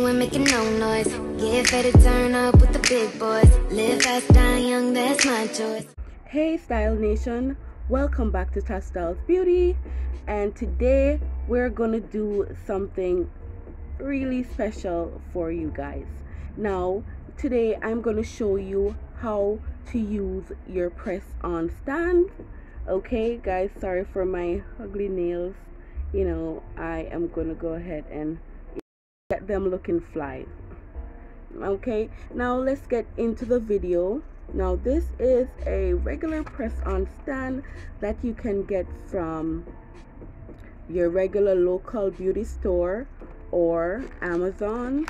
you ain't making no noise. Get to turn up with the big boys. Live fast, die young, that's my choice. Hey Style Nation, welcome back to Tash Styles Beauty and today we're gonna do something really special for you guys. Now today I'm gonna show you how to use your press on stand. Okay guys, sorry for my ugly nails. You know, I am gonna go ahead and get them looking fly. Okay, now let's get into the video. Now this is a regular press on stand that you can get from your regular local beauty store or Amazon.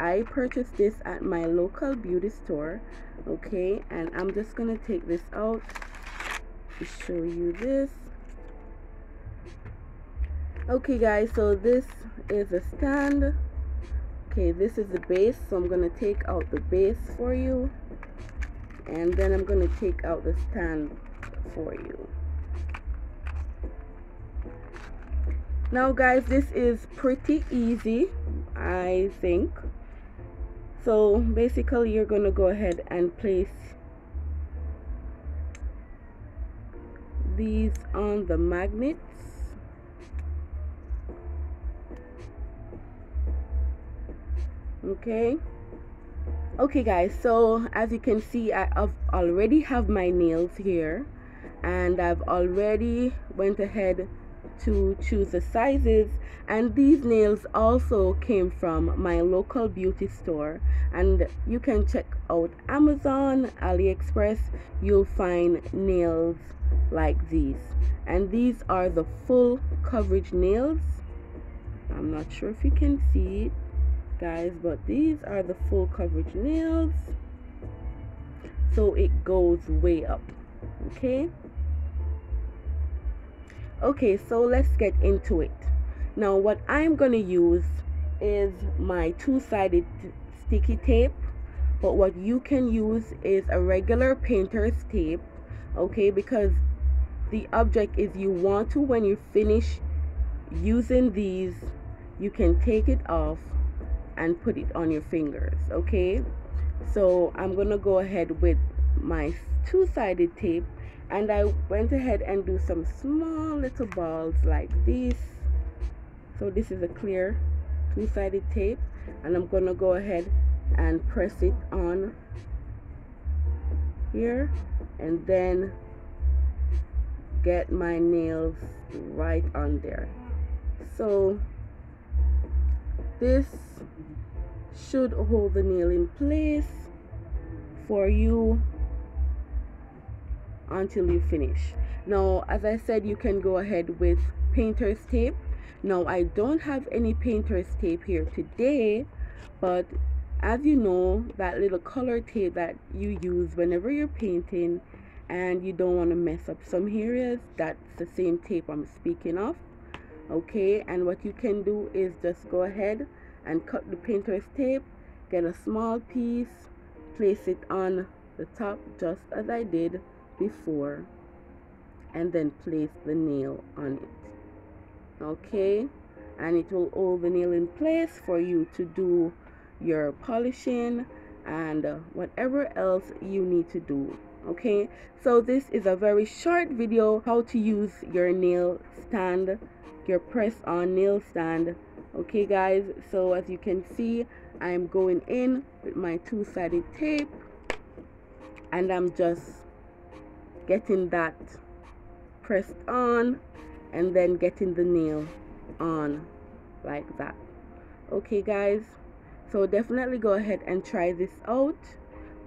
I purchased this at my local beauty store okay and I'm just gonna take this out to show you this. Okay guys so this is a stand okay this is the base so I'm gonna take out the base for you and then I'm to take out the stand for you. Now guys this is pretty easy I think. So basically you're to go ahead and place these on the magnets okay. Okay guys so as you can see I have already have my nails here and I've already went ahead to choose the sizes and these nails also came from my local beauty store and you can check out Amazon AliExpress you'll find nails like these. And these are the full coverage nails. I'm not sure if you can see it guys but these are the full coverage nails. So it goes way up okay? Okay so let's get into it. Now what I'm gonna use is my two-sided sticky tape but what you can use is a regular painter's tape okay? Because the object is you want to when you finish using these you can take it off and put it on your fingers okay? So I'm gonna go ahead with my two-sided tape and I went ahead and do some small little balls like this. So this is a clear two-sided tape and I'm gonna go ahead and press it on here and then get my nails right on there. So this should hold the nail in place for you until you finish. Now as I said you can go ahead with painter's tape. Now I don't have any painter's tape here today but as you know that little color tape that you use whenever you're painting and you don't want to mess up some areas that's the same tape I'm speaking of okay? And what you can do is just go ahead and cut the painter's tape get a small piece place it on the top just as I did before and then place the nail on it. Okay? And it will hold the nail in place for you to do your polishing and uh, whatever else you need to do. Okay? So this is a very short video how to use your nail stand your press on nail stand okay guys so as you can see I'm going in with my two-sided tape and I'm just getting that pressed on and then getting the nail on like that. Okay guys so definitely go ahead and try this out.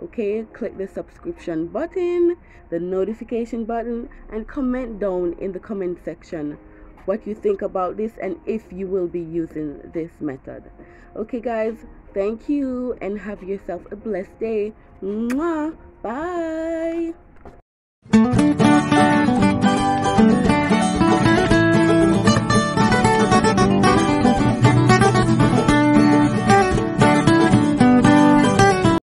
Okay click the subscription button the notification button and comment down in the comment section what you think about this and if you will be using this method. Okay, guys, thank you and have yourself a blessed day. Mwah! Bye.